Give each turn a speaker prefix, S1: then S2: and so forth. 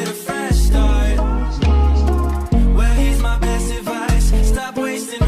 S1: it a fresh start. Well, here's my best advice. Stop wasting